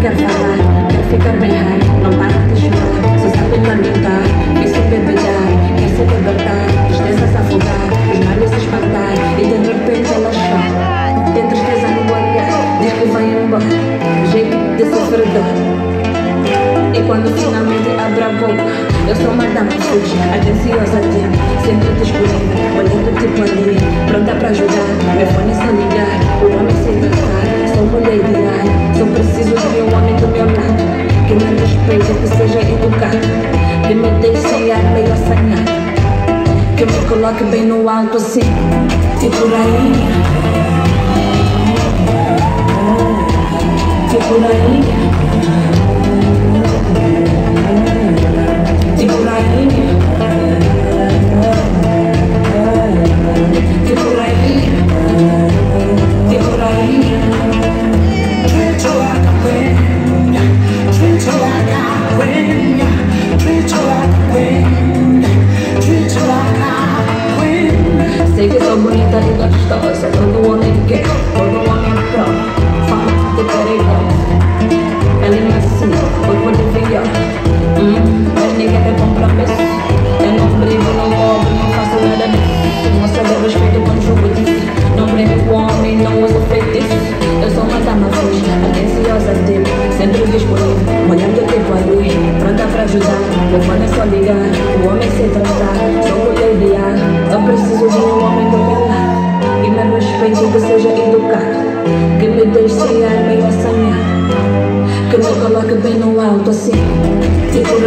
quer falar, quer ficar bem high, não para de chorar, só sabe lamentar, quer se bebedar, quer se libertar, tristeza se afogar, os males se espantar, e de repente ela chora, tem tristeza no olhar, diz que vai embora, jeito de perder. E quando finalmente abre a boca, eu sou uma dama suja, atenciosa tempo, sempre disponível, olhando tipo ali, pronta pra ajudar, meu fone que me deixe ar meio assanhado, que me coloque bem no alto assim, e por aí. Bonita e gostosa Todo homem quer, todo homem prova Fama de perigosa Ela é macia, corpo de filhote hum, Mas ninguém tem compromisso Eu não brigo, não roubo, não faço nada disso. Moça de respeito quando jogo disso Não brigo com homem, não uso feitiço. Eu sou dama fuja, atenciosa tipo Sempre disponível, olhando tipo ali Pronta pra ajudar, meu fone é só ligar. O homem se tratar, sou mulher ideal Eu preciso de que seja educado. Que me deixe ar meio assanhado que me coloque bem no alto assim E por